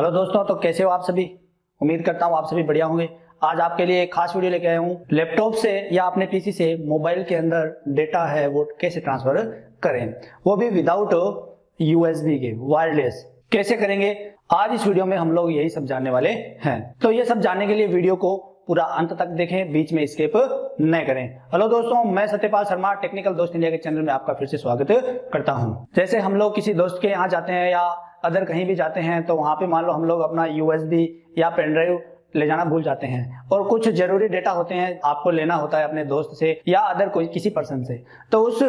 Hello दोस्तों तो कैसे हो आप सभी? उम्मीद करता हूँ आप सभी बढ़िया होंगे। आज आपके लिए एक खास वीडियो लेके आया हूँ। लैपटॉप से या अपने पीसी से मोबाइल के अंदर डेटा है, वो कैसे ट्रांसफ़र करें? वो भी विदाउट यूएसबी के वायरलेस कैसे करेंगे? आज इस वीडियो में हम लोग यही सब जानने वाले हैं। तो ये सब जानने के लिए वीडियो को पूरा अंत तक देखें, बीच में स्केप न करें। हेलो दोस्तों, मैं सत्यपाल शर्मा टेक्निकल दोस्त इंडिया के चैनल में आपका फिर से स्वागत करता हूँ। जैसे हम लोग किसी दोस्त के यहाँ जाते हैं या अदर कहीं भी जाते हैं तो वहाँ पे मान लो हम लोग अपना यूएसबी या पेनड्राइव ले जाना भूल जाते हैं। और कुछ ज़रूरी डेटा होते हैं, आपको लेना होता है अपने दोस्त से या अदर कोई किसी पर्सन से। तो उस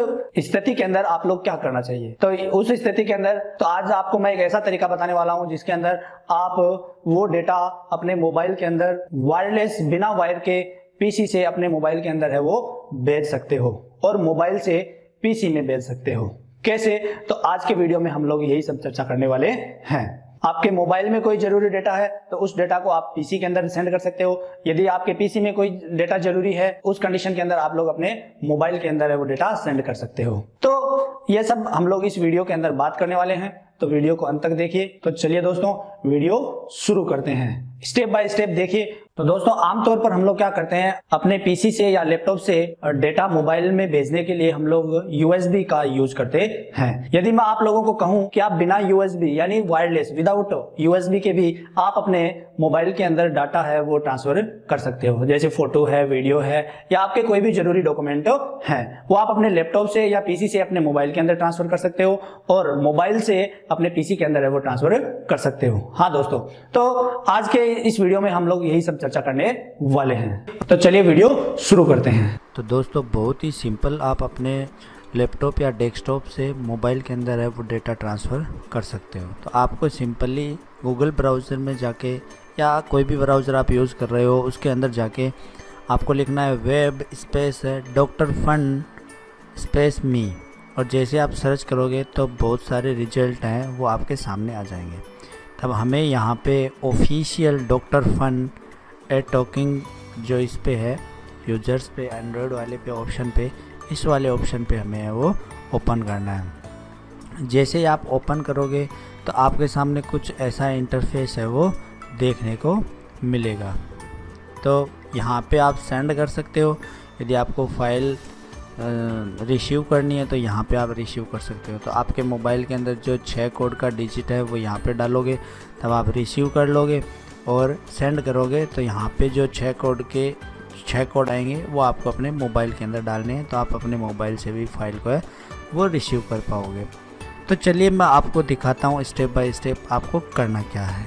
स्थिति के अंदर आप लोग क्या करना चाहिए? तो उस स्थिति के अंदर तो आज आपको मैं एक ऐसा तरीका बताने वाला हूँ, जिसके अंदर आप वो डेटा अपने मोबाइल के अंदर, वायरलेस बिना वायर के पीसी से अपने मोबाइल के अंदर है वो भेज सकते हो। और मोबाइल से पीसी में भेज सकते हो। कैसे? तो आज के वीडियो में हम लोग यही सब चर्चा करने वाले हैं। आपके मोबाइल में कोई ज़रूरी डेटा है तो उस डेटा को आप पीसी के अंदर सेंड कर सकते हो। यदि आपके पीसी में कोई डेटा ज़रूरी है, उस कंडीशन के अंदर आप लोग अपने मोबाइल के अंदर वो डेटा सेंड कर सकते हो। तो ये सब हम लोग इस वीडियो के अंदर बात करने वाले हैं। तो वीडियो को अंत तक देखिए। तो चलिए दोस्तों, वीडियो शुरू करते हैं। स्टेप बाय स्टेप देखिए। तो दोस्तों, आमतौर पर हम लोग क्या करते हैं, अपने पीसी से या लैपटॉप से डेटा मोबाइल में भेजने के लिए हम लोग यूएसबी का यूज़ करते हैं। यदि मैं आप लोगों को कहूँ कि आप बिना यूएसबी, यानी वायरलेस, विदाउट यूएसबी के भी आप अपने मोबाइल के अंदर डाटा है, वो ट्रांसफ़र कर सकते हो। जैसे फ़ोटो है, वीडियो है, या आपके कोई भी ज़रूरी डॉक्यूमेंट है, वो आप अपने लैपटॉप से या पीसी से अपने मोबाइल के अंदर ट्रांसफ़र कर सकते हो, और मोबाइल से अपने पीसी के अंदर है, वो ट्रांसफ़र कर सकते हो। हाँ दोस्तों तो आज के इस वीडियो में हम लोग यही सब चर्चा करने वाले हैं। तो चलिए वीडियो शुरू करते हैं। तो दोस्तों, बहुत ही सिंपल आप अपने लैपटॉप या डेस्कटॉप से मोबाइल के अंदर है, वो डेटा ट्रांसफ़र कर सकते हो। तो आपको सिंपली गूगल ब्राउज़र में जाके या कोई भी ब्राउज़र आप यूज़ कर रहे हो, उसके अंदर जाके आपको लिखना है वेब स्पेस है डॉक्टर फंड स्पेस मी और जैसे आप सर्च करोगे तो बहुत सारे रिज़ल्ट हैं, वो आपके सामने आ जाएँगे। तब हमें यहाँ पे ऑफिशियल डॉक्टर फन ए टॉकिंग जो इस पे है यूज़र्स पे एंड्रॉयड वाले पे ऑप्शन पे, इस वाले ऑप्शन पे हमें वो ओपन करना है। जैसे ही आप ओपन करोगे तो आपके सामने कुछ ऐसा इंटरफेस है वो देखने को मिलेगा। तो यहाँ पे आप सेंड कर सकते हो। यदि आपको फ़ाइल रिसीव करनी है तो यहाँ पे आप रिसीव कर सकते हो। तो आपके मोबाइल के अंदर जो छः कोड का डिजिट है, वो यहाँ पे डालोगे, तब आप रिसीव कर लोगे और सेंड करोगे तो यहाँ पे जो छः कोड के छः कोड आएँगे, वो आपको अपने मोबाइल के अंदर डालने हैं तो आप अपने मोबाइल से भी फ़ाइल को है, वो रिसीव कर पाओगे। तो चलिए मैं आपको दिखाता हूँ स्टेप बाय स्टेप आपको करना क्या है।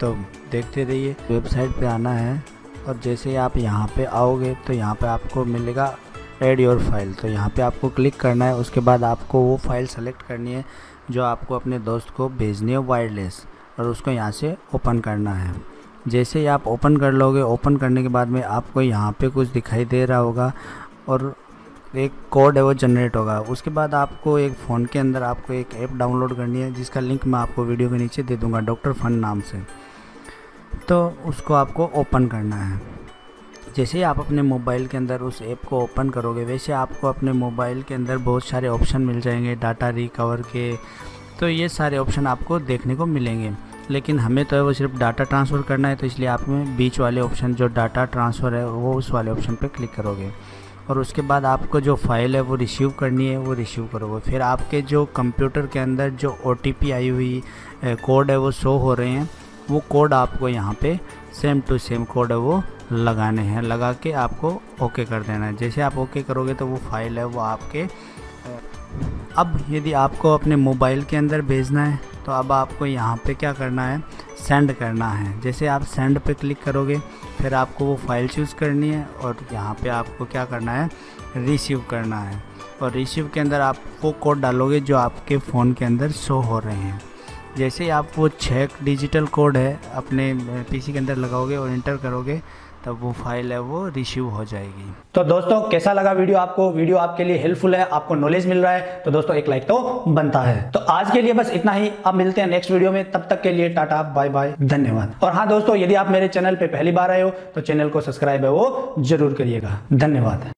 तो देखते रहिए वेबसाइट पे आना है और जैसे आप यहाँ पे आओगे तो यहाँ पे आपको मिलेगा एड योर फ़ाइल तो यहाँ पे आपको क्लिक करना है, उसके बाद आपको वो फ़ाइल सेलेक्ट करनी है जो आपको अपने दोस्त को भेजनी है वायरलेस और उसको यहाँ से ओपन करना है। जैसे ही आप ओपन कर लोगे ओपन करने के बाद में आपको यहाँ पे कुछ दिखाई दे रहा होगा और एक कोड है वो जनरेट होगा। उसके बाद आपको एक फ़ोन के अंदर आपको एक ऐप डाउनलोड करनी है, जिसका लिंक मैं आपको वीडियो के नीचे दे दूँगा डॉक्टर फन नाम से। तो उसको आपको ओपन करना है। जैसे ही आप अपने मोबाइल के अंदर उस ऐप को ओपन करोगे, वैसे आपको अपने मोबाइल के अंदर बहुत सारे ऑप्शन मिल जाएँगे, डाटा रिकवर के तो ये सारे ऑप्शन आपको देखने को मिलेंगे। लेकिन हमें तो है वो सिर्फ़ डाटा ट्रांसफ़र करना है तो इसलिए आप में बीच वाले ऑप्शन, जो डाटा ट्रांसफ़र है, वो उस वाले ऑप्शन पर क्लिक करोगे। और उसके बाद आपको जो फ़ाइल है, वो रिसीव करनी है, वो रिसीव करोगे। फिर आपके जो कंप्यूटर के अंदर जो ओ आई हुई कोड है, वो शो हो रहे हैं, वो कोड आपको यहाँ पे सेम टू सेम कोड है, वो लगाने हैं, लगा के आपको ओके कर देना है। जैसे आप ओके करोगे तो वो फ़ाइल है, वो आपके अब यदि आपको अपने मोबाइल के अंदर भेजना है तो अब आपको यहाँ पे क्या करना है, सेंड करना है। जैसे आप सेंड पे क्लिक करोगे, फिर आपको वो फ़ाइल चूज़ करनी है और यहाँ पे आपको क्या करना है, रिसीव करना है। और रिसीव के अंदर आप वो कोड डालोगे जो आपके फ़ोन के अंदर शो हो रहे हैं। जैसे ही आप वो छः डिजिटल कोड है, अपने पीसी के अंदर लगाओगे और इंटर करोगे तब वो फ़ाइल है, वो रिसीव हो जाएगी। तो दोस्तों, कैसा लगा वीडियो आपको? वीडियो आपके लिए हेल्पफुल है, आपको नॉलेज मिल रहा है तो दोस्तों, एक लाइक तो बनता है। तो आज के लिए बस इतना ही। अब मिलते हैं नेक्स्ट वीडियो में। तब तक के लिए टाटा बाय बाय धन्यवाद। और हाँ दोस्तों, यदि आप मेरे चैनल पे पहली बार आए हो तो चैनल को सब्सक्राइब है वो ज़रूर करिएगा। धन्यवाद।